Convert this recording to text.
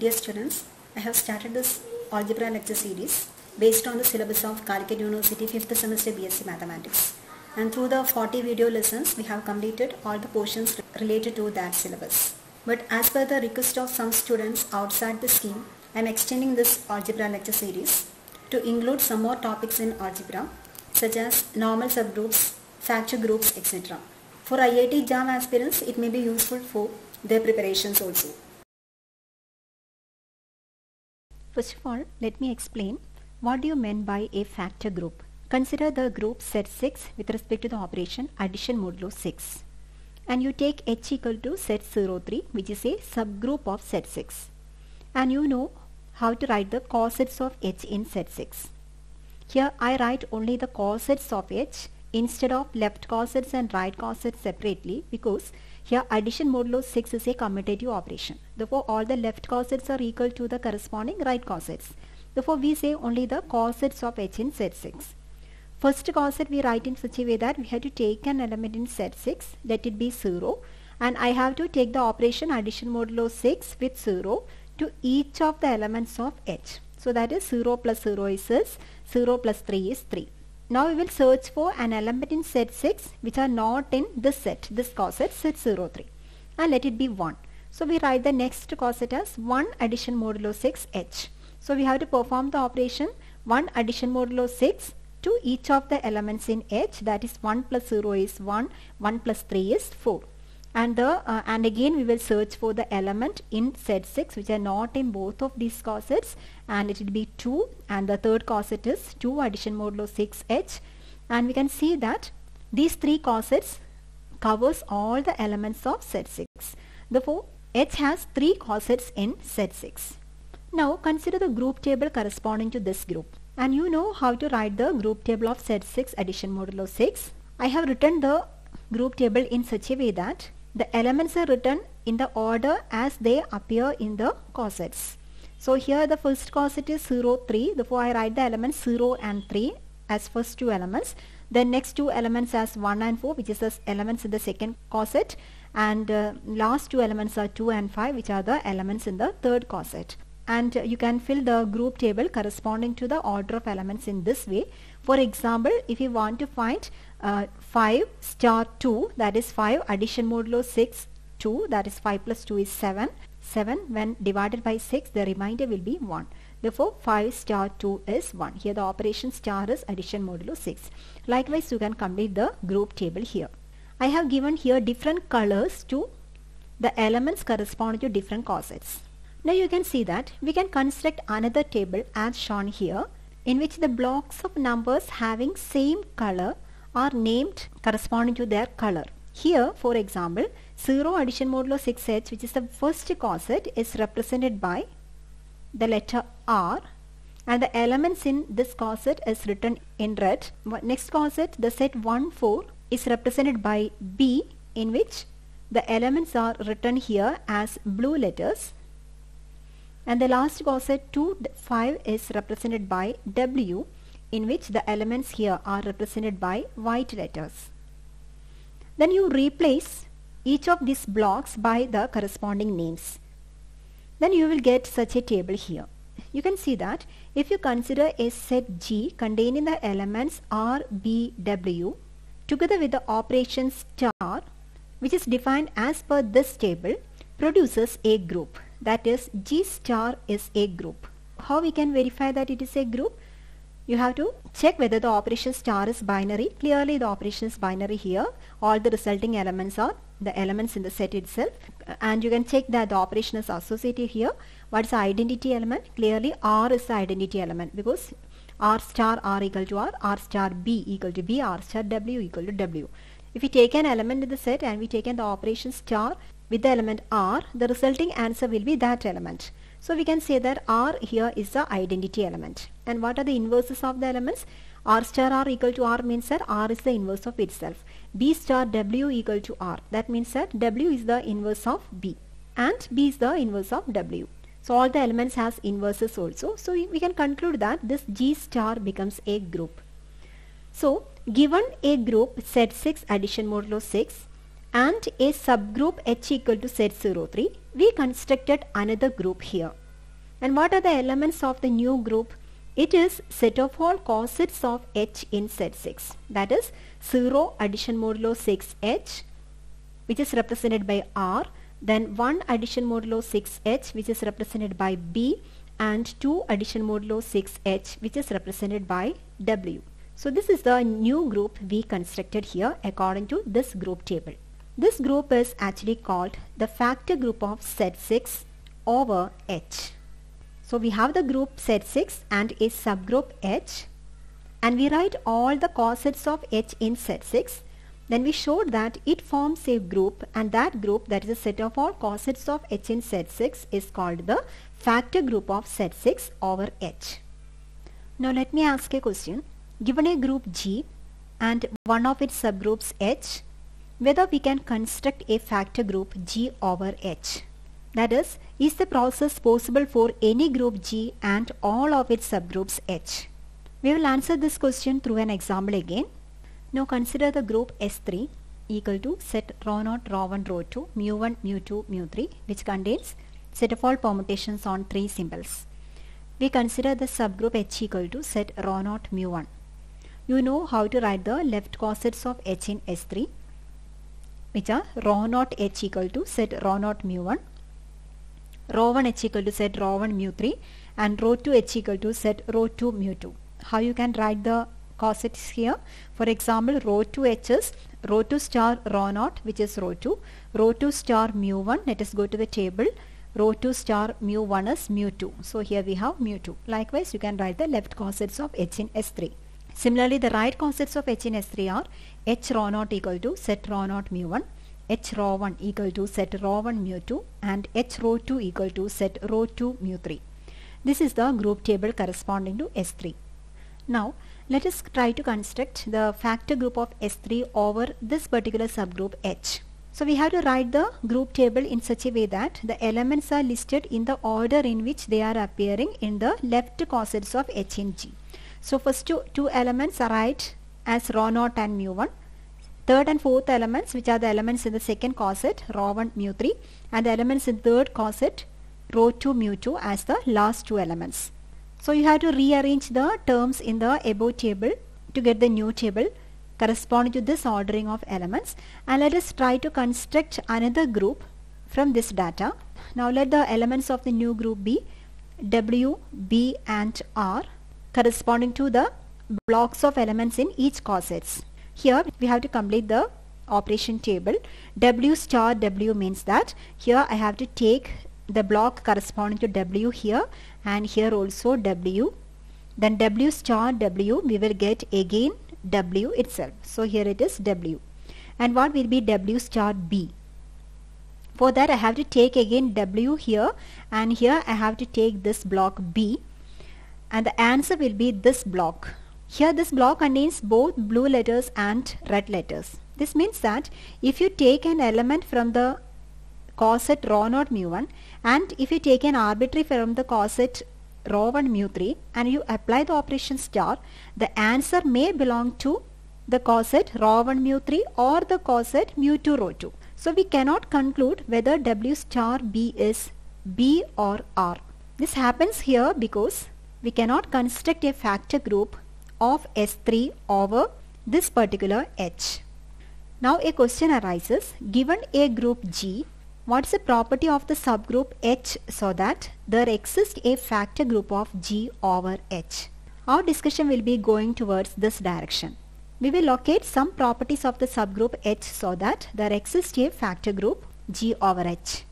Dear students, I have started this algebra lecture series based on the syllabus of Calicut University 5th semester BSc Mathematics. And through the 40 video lessons, we have completed all the portions related to that syllabus. But as per the request of some students outside the scheme, I am extending this algebra lecture series to include some more topics in algebra such as normal subgroups, factor groups, etc. For IIT JAM aspirants, it may be useful for their preparations also. First of all, let me explain what do you mean by a factor group. Consider the group set 6 with respect to the operation addition modulo 6 and you take h equal to set 03 which is a subgroup of set 6 and you know how to write the cosets of h in set 6. Here I write only the cosets of h instead of left cosets and right cosets separately because here addition modulo 6 is a commutative operation. Therefore all the left cosets are equal to the corresponding right cosets. Therefore we say only the cosets of h in set 6. First coset we write in such a way that we have to take an element in set 6 let it be 0 and I have to take the operation addition modulo 6 with 0 to each of the elements of h. So that is 0 plus 0 is 0 plus 3 is 3. Now we will search for an element in set 6 which are not in this set, this coset set 03 and let it be 1. So we write the next coset as 1 addition modulo 6 h. So we have to perform the operation. 1 addition modulo 6 to each of the elements in h. That is 1 plus 0 is 1, 1 plus 3 is 4 and the uh, and again we will search for the element in set 6 which are not in both of these cosets and it will be 2 and the third coset is 2 addition modulo 6h and we can see that these three cosets covers all the elements of set 6 therefore h has three cosets in set 6 now consider the group table corresponding to this group. And you know how to write the group table of set 6 addition modulo 6 I have written the group table in such a way that the elements are written in the order as they appear in the cosets. So here the first coset is 0, 3. Therefore I write the elements 0 and 3 as first two elements. Then next two elements as 1 and 4 which is the elements in the second coset. And uh, last two elements are 2 and 5 which are the elements in the third coset. And uh, you can fill the group table corresponding to the order of elements in this way. For example, if you want to find uh, 5 star 2 that is 5 addition modulo 6 2 that is 5 plus 2 is 7 7 when divided by 6 the remainder will be 1 therefore 5 star 2 is 1 here the operation star is addition modulo 6 likewise you can complete the group table here. I have given here different colors to the elements corresponding to different cosets now you can see that we can construct another table as shown here in which the blocks of numbers having same color are named corresponding to their color. Here, for example, 0 addition modulo 6h which is the first coset is represented by the letter R and the elements in this coset is written in red. Next coset, the set 1, 4 is represented by B in which the elements are written here as blue letters and the last coset 2, 5 is represented by W in which the elements here are represented by white letters. Then you replace each of these blocks by the corresponding names. Then you will get such a table here. You can see that if you consider a set G containing the elements R, B, W together with the operation star which is defined as per this table produces a group that is G star is a group. How we can verify that it is a group? you have to check whether the operation star is binary. Clearly the operation is binary here. All the resulting elements are the elements in the set itself and you can check that the operation is associated here. What is the identity element? Clearly R is the identity element because R star R equal to R, R star B equal to B, R star W equal to W. If we take an element in the set and we take an the operation star with the element R, the resulting answer will be that element. So we can say that R here is the identity element. And what are the inverses of the elements? R star R equal to R means that R is the inverse of itself. B star W equal to R. That means that W is the inverse of B. And B is the inverse of W. So all the elements has inverses also. So we, can conclude that this G star becomes a group. So given a group set 6 addition modulo 6 and a subgroup H equal to set 03, we constructed another group here. And what are the elements of the new group? It is set of all cosets of H in set 6. That is 0 addition modulo 6H which is represented by R then 1 addition modulo 6H which is represented by B and 2 addition modulo 6H which is represented by W. So this is the new group we constructed here according to this group table. This group is actually called the factor group of set 6 over H. So we have the group set 6 and a subgroup H and we write all the cosets of H in set 6 then we showed that it forms a group and that group that is a set of all cosets of H in set 6 is called the factor group of set 6 over H. Now let me ask a question. Given a group G and one of its subgroups H, whether we can construct a factor group G over H. That is, is the process possible for any group G and all of its subgroups H? We will answer this question through an example again. Now consider the group S3 equal to set rho 0 rho 1 rho 2 mu 1 mu 2 mu 3 which contains set of all permutations on three symbols. We consider the subgroup H equal to set rho 0 mu 1. You know how to write the left cosets of H in S3 which are rho 0 H equal to set rho 0 mu 1 rho 1 h equal to set rho 1 mu 3 and rho 2 h equal to set rho 2 mu 2. How you can write the cosets here? For example, rho 2 h is rho 2 star rho 0 which is rho 2, rho 2 star mu 1, let us go to the table, rho 2 star mu 1 is mu 2. So here we have mu 2. Likewise, you can write the left cosets of h in S3. Similarly, the right cosets of h in S3 are h rho 0 equal to set rho 0 mu 1, h rho 1 equal to set rho 1 mu 2 and h rho 2 equal to set rho 2 mu 3. This is the group table corresponding to S3. Now let us try to construct the factor group of S3 over this particular subgroup H. So we have to write the group table in such a way that the elements are listed in the order in which they are appearing in the left cosets of H and G. So first two, two elements are right as rho 0 and mu 1 third and fourth elements which are the elements in the second coset rho 1 mu 3 and the elements in third coset rho 2 mu 2 as the last two elements. So you have to rearrange the terms in the above table to get the new table corresponding to this ordering of elements and let us try to construct another group from this data. Now let the elements of the new group be W, B and R corresponding to the blocks of elements in each cosets. Here we have to complete the operation table. W star W means that here I have to take the block corresponding to W here and here also W. Then W star W we will get again W itself. So here it is W. And what will be W star B? For that I have to take again W here and here I have to take this block B and the answer will be this block. Here this block contains both blue letters and red letters. This means that if you take an element from the coset rho 0 mu 1 and if you take an arbitrary from the coset rho 1 mu 3 and you apply the operation star, the answer may belong to the coset rho 1 mu 3 or the coset mu 2 rho 2. So we cannot conclude whether W star B is B or R. This happens here because we cannot construct a factor group of S3 over this particular H. Now a question arises, given a group G what is the property of the subgroup H so that there exists a factor group of G over H. Our discussion will be going towards this direction. We will locate some properties of the subgroup H so that there exists a factor group G over H.